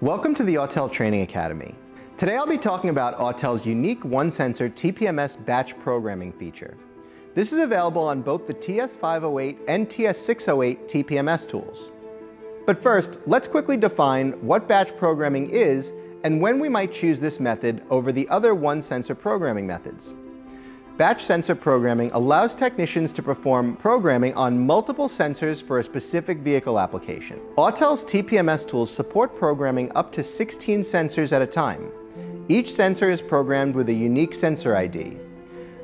Welcome to the Autel Training Academy. Today I'll be talking about Autel's unique one-sensor TPMS batch programming feature. This is available on both the TS508 and TS608 TPMS tools. But first, let's quickly define what batch programming is and when we might choose this method over the other one-sensor programming methods. Batch sensor programming allows technicians to perform programming on multiple sensors for a specific vehicle application. Autel's TPMS tools support programming up to 16 sensors at a time. Each sensor is programmed with a unique sensor ID.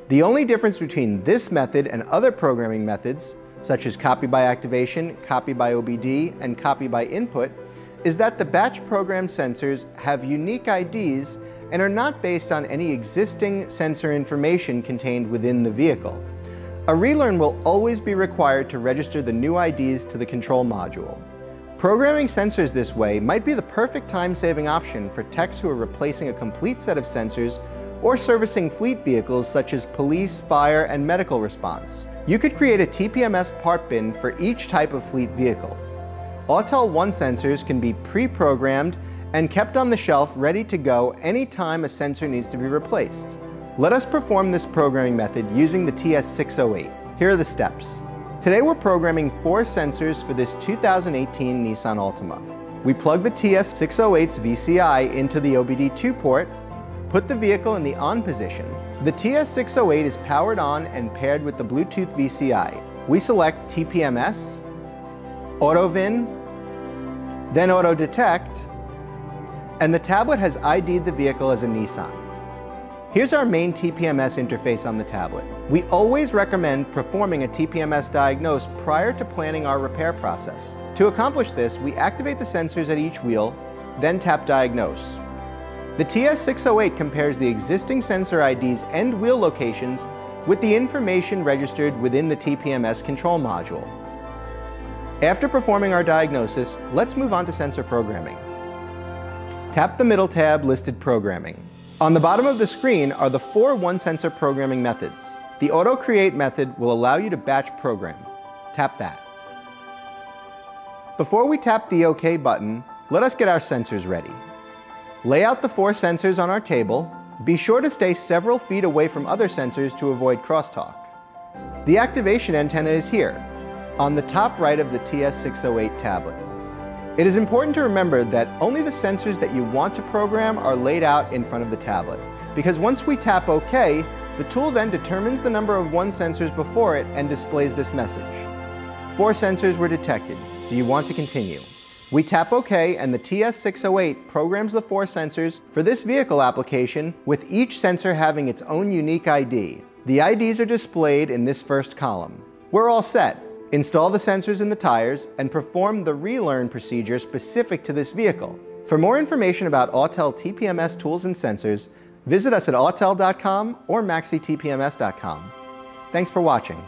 The only difference between this method and other programming methods, such as copy by activation, copy by OBD, and copy by input, is that the batch program sensors have unique IDs and are not based on any existing sensor information contained within the vehicle. A relearn will always be required to register the new IDs to the control module. Programming sensors this way might be the perfect time-saving option for techs who are replacing a complete set of sensors or servicing fleet vehicles such as police, fire, and medical response. You could create a TPMS part bin for each type of fleet vehicle. Autel One sensors can be pre-programmed and kept on the shelf ready to go anytime a sensor needs to be replaced. Let us perform this programming method using the TS608. Here are the steps. Today we're programming four sensors for this 2018 Nissan Altima. We plug the TS608's VCI into the OBD2 port, put the vehicle in the on position. The TS608 is powered on and paired with the Bluetooth VCI. We select TPMS, AutoVIN, then Auto Detect, and the tablet has ID'd the vehicle as a Nissan. Here's our main TPMS interface on the tablet. We always recommend performing a TPMS diagnose prior to planning our repair process. To accomplish this, we activate the sensors at each wheel, then tap Diagnose. The TS608 compares the existing sensor IDs and wheel locations with the information registered within the TPMS control module. After performing our diagnosis, let's move on to sensor programming. Tap the middle tab listed Programming. On the bottom of the screen are the four one-sensor programming methods. The Auto Create method will allow you to batch program. Tap that. Before we tap the OK button, let us get our sensors ready. Lay out the four sensors on our table. Be sure to stay several feet away from other sensors to avoid crosstalk. The activation antenna is here, on the top right of the TS608 tablet. It is important to remember that only the sensors that you want to program are laid out in front of the tablet, because once we tap OK, the tool then determines the number of one sensors before it and displays this message. Four sensors were detected. Do you want to continue? We tap OK and the TS608 programs the four sensors for this vehicle application with each sensor having its own unique ID. The IDs are displayed in this first column. We're all set. Install the sensors in the tires and perform the relearn procedure specific to this vehicle. For more information about Autel TPMS tools and sensors, visit us at autel.com or maxitpms.com. Thanks for watching.